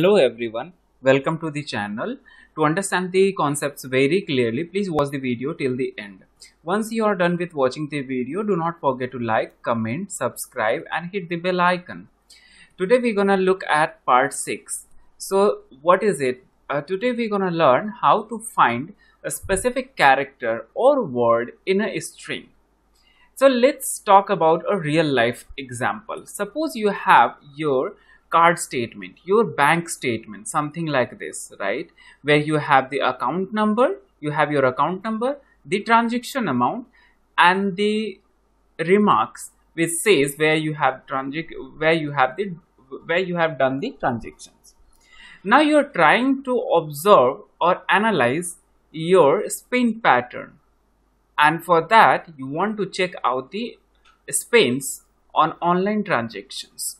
Hello everyone, welcome to the channel. To understand the concepts very clearly, please watch the video till the end. Once you are done with watching the video, do not forget to like, comment, subscribe and hit the bell icon. Today we're gonna look at part 6. So what is it? Uh, today we're gonna learn how to find a specific character or word in a string. So let's talk about a real life example. Suppose you have your card statement, your bank statement, something like this, right? Where you have the account number, you have your account number, the transaction amount, and the remarks which says where you have transact where you have the where you have done the transactions. Now you are trying to observe or analyze your spend pattern, and for that you want to check out the spends on online transactions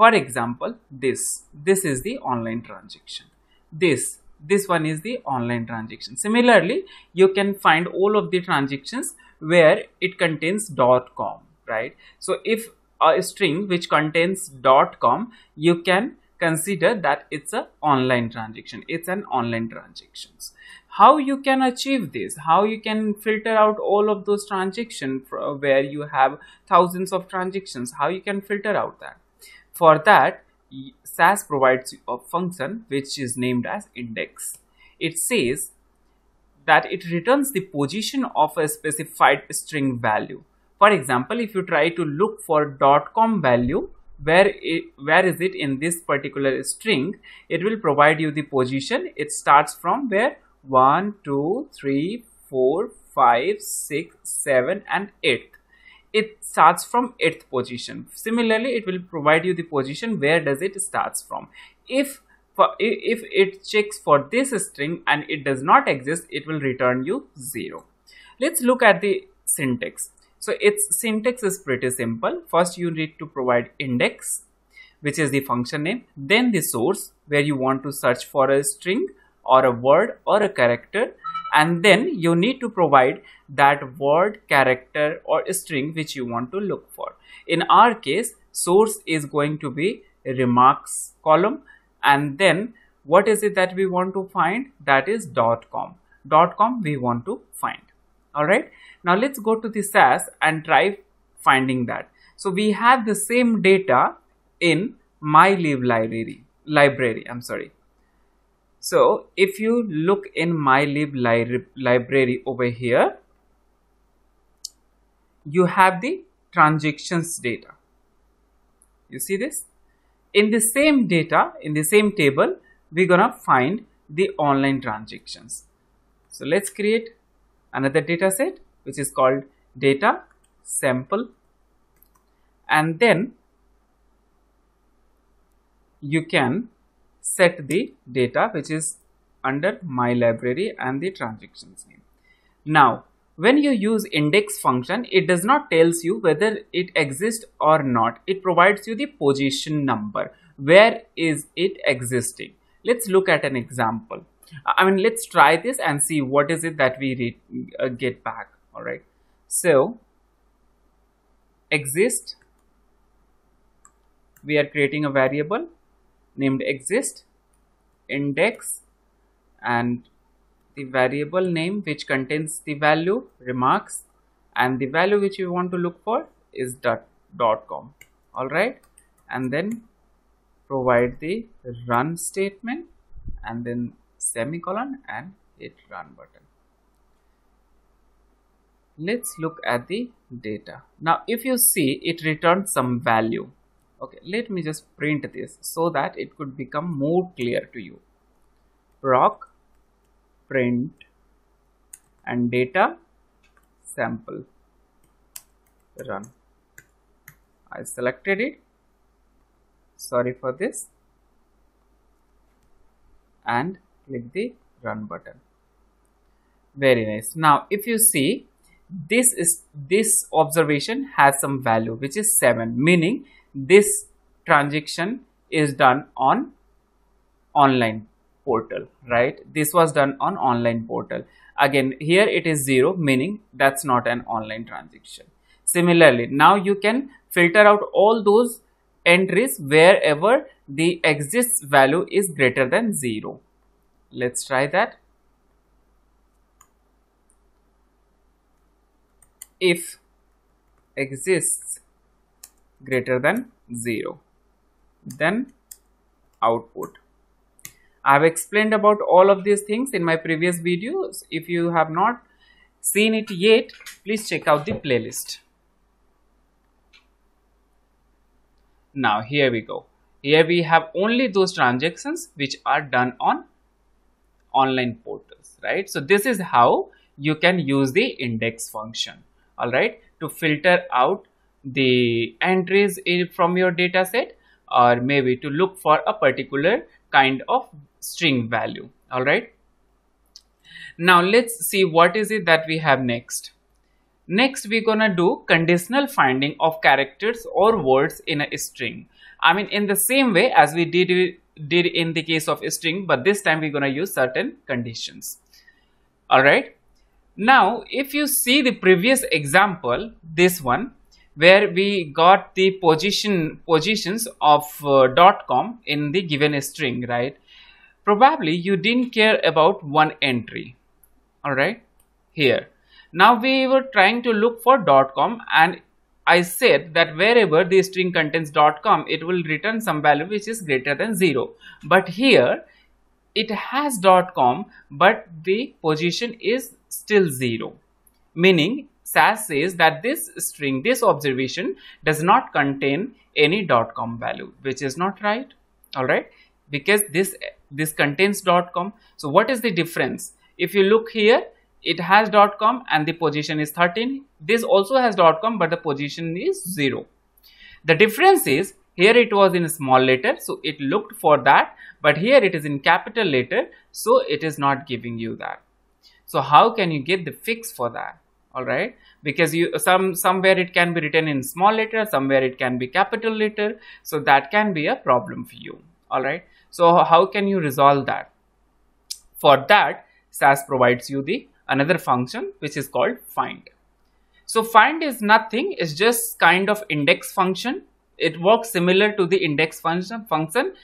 for example this. This is the online transaction. This. This one is the online transaction. Similarly you can find all of the transactions where it contains dot com right? So if a string which contains dot com you can consider that it's a online transaction. It's an online transactions. How you can achieve this? How you can filter out all of those transactions where you have thousands of transactions? How you can filter out that for that, SAS provides a function which is named as index. It says that it returns the position of a specified string value. For example, if you try to look for dot .com value, where it, where is it in this particular string, it will provide you the position. It starts from where 1, 2, 3, 4, 5, 6, 7 and 8 it starts from 8th position. Similarly it will provide you the position where does it starts from? If if it checks for this string and it does not exist it will return you 0 let's look at the syntax. So its syntax is pretty simple. First you need to provide index which is the function name then the source where you want to search for a string or a word or a character and then you need to provide that word character or string which you want to look for. In our case source is going to be remarks column. And then what is it that we want to find? That is dot com. Dot com we want to find. All right? Now let's go to the SAS and try finding that. So we have the same data in mylib library library i'm sorry so if you look in mylib li library over here, you have the transactions data. You see this? In the same data, in the same table, we're gonna find the online transactions. So let's create another data set which is called data sample and then you can set the data which is under my library and the transactions name. Now, when you use index function, it does not tells you whether it exists or not. It provides you the position number. Where is it existing? Let's look at an example. I mean, let's try this and see what is it that we uh, get back. All right. So, exist. We are creating a variable named exist index and the variable name which contains the value remarks and the value which you want to look for is dot, dot com. All right and then provide the run statement and then semicolon and hit run button. Let's look at the data. Now if you see it returns some value okay let me just print this so that it could become more clear to you. Proc print and data sample. Run. I selected it. Sorry for this. And click the run button. Very nice. Now if you see this is this observation has some value which is 7 meaning this transaction is done on online portal right? This was done on online portal. Again here it is zero meaning that's not an online transaction. Similarly now you can filter out all those entries wherever the exists value is greater than 0 let's try that. If exists greater than 0 then output. I have explained about all of these things in my previous videos. If you have not seen it yet please check out the playlist. Now here we go. Here we have only those transactions which are done on online portals right? So this is how you can use the index function all right to filter out the entries from your data set or maybe to look for a particular kind of string value. All right? Now let's see what is it that we have next. Next we're gonna do conditional finding of characters or words in a string. I mean in the same way as we did did in the case of string but this time we're gonna use certain conditions. All right? Now if you see the previous example this one where we got the position positions of uh, dot com in the given string right? Probably you didn't care about one entry. All right? Here. Now we were trying to look for dot com and I said that wherever the string contains dot com it will return some value which is greater than 0 but here it has dot com but the position is still 0 meaning SAS says that this string, this observation does not contain any dot com value, which is not right. All right, because this this contains dot com. So what is the difference? If you look here, it has dot com and the position is 13. This also has dot com, but the position is zero. The difference is here it was in small letter, so it looked for that, but here it is in capital letter, so it is not giving you that. So how can you get the fix for that? All right? Because you some somewhere it can be written in small letter somewhere it can be capital letter. So that can be a problem for you. All right? So how can you resolve that? For that SAS provides you the another function which is called find. So find is nothing it's just kind of index function. It works similar to the index function function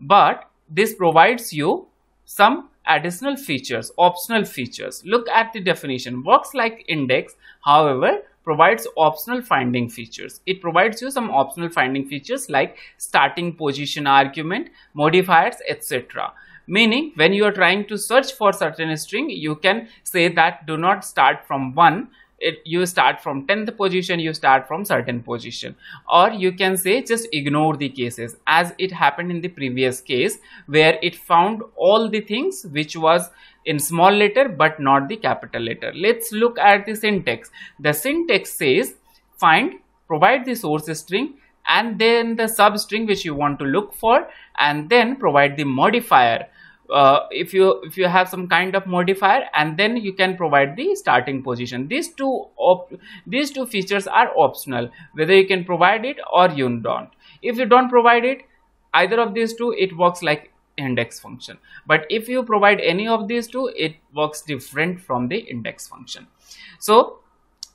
but this provides you some additional features, optional features. Look at the definition. Works like index, however, provides optional finding features. It provides you some optional finding features like starting position argument, modifiers, etc. Meaning, when you are trying to search for certain string, you can say that do not start from 1 it you start from 10th position you start from certain position. Or you can say just ignore the cases as it happened in the previous case where it found all the things which was in small letter but not the capital letter. Let's look at the syntax. The syntax says find provide the source string and then the substring which you want to look for and then provide the modifier uh, if you if you have some kind of modifier and then you can provide the starting position. These two these two features are optional whether you can provide it or you don't. If you don't provide it either of these two it works like index function. But if you provide any of these two it works different from the index function. So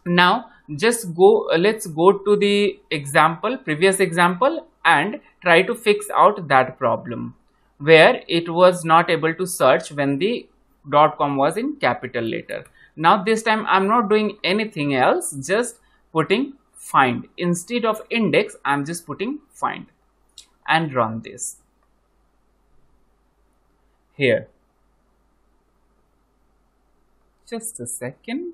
now just go uh, let's go to the example previous example and try to fix out that problem where it was not able to search when the dot com was in capital letter. Now this time i'm not doing anything else just putting find. Instead of index i'm just putting find and run this. Here. Just a second.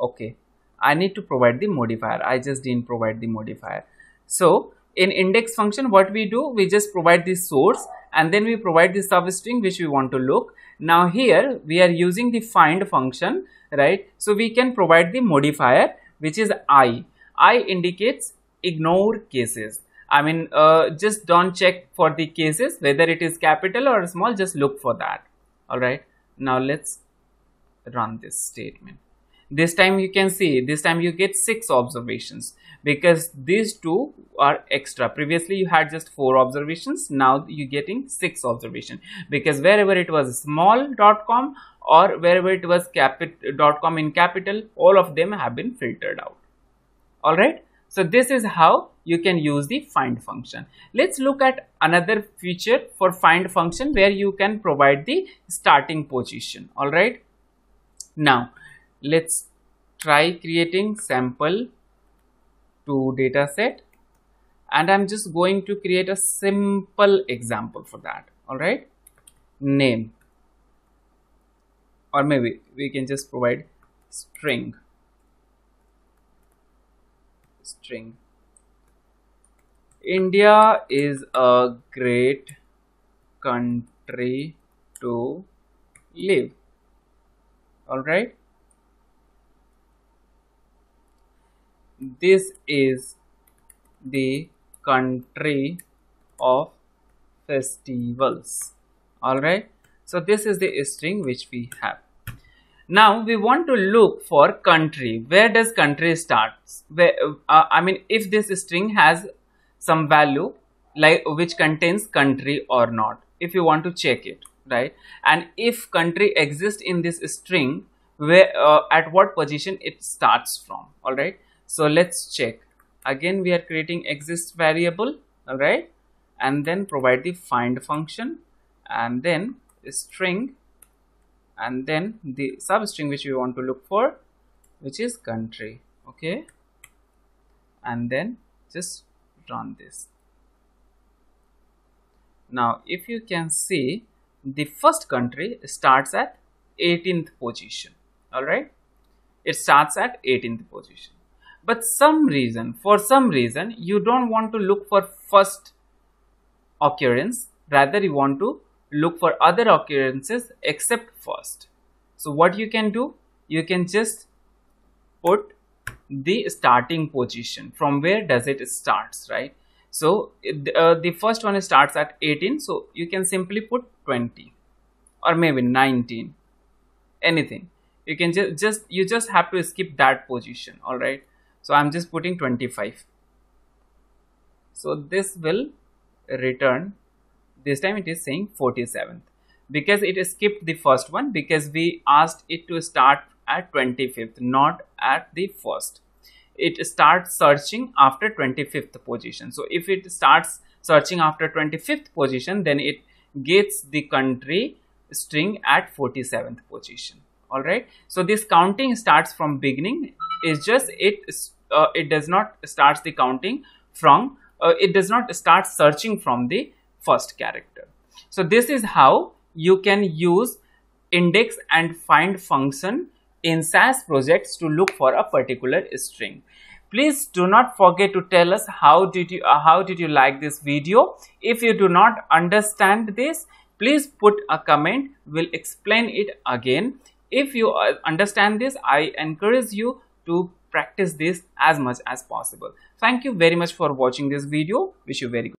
Okay. I need to provide the modifier. I just didn't provide the modifier. So in index function what we do we just provide the source and then we provide the substring which we want to look. Now here we are using the find function right? So we can provide the modifier which is i. I indicates ignore cases. I mean uh, just don't check for the cases whether it is capital or small just look for that. All right? Now let's run this statement this time you can see this time you get six observations because these two are extra previously you had just four observations now you're getting six observation because wherever it was small dot com or wherever it was dot com in capital all of them have been filtered out all right So this is how you can use the find function. Let's look at another feature for find function where you can provide the starting position. All right. Now let's try creating sample to data set and I'm just going to create a simple example for that. All right. Name. Or maybe we can just provide string. String. India is a great country to live. All right this is the country of festivals all right so this is the string which we have now we want to look for country. Where does country starts Where, uh, I mean, if this string has some value like which contains country or not, if you want to check it, right? And if country exists in this string, where uh, at what position it starts from, all right? So let's check. Again, we are creating exist variable, all right? And then provide the find function and then string and then the substring which we want to look for which is country okay and then just run this now if you can see the first country starts at 18th position all right it starts at 18th position but some reason for some reason you don't want to look for first occurrence rather you want to look for other occurrences except first. So what you can do, you can just put the starting position from where does it starts, right? So uh, the first one starts at 18, so you can simply put 20 or maybe 19, anything. You can just, just you just have to skip that position, all right? So I'm just putting 25. So this will return. This time it is saying 47th because it skipped the first one because we asked it to start at 25th not at the first. It starts searching after 25th position. So if it starts searching after 25th position then it gets the country string at 47th position. All right? So this counting starts from beginning. Is just it uh, it does not starts the counting from uh, it does not start searching from the first character. So this is how you can use index and find function in SAS projects to look for a particular string. Please do not forget to tell us how did you uh, how did you like this video. If you do not understand this, please put a comment. We'll explain it again. If you uh, understand this, I encourage you to practice this as much as possible. Thank you very much for watching this video. Wish you very good.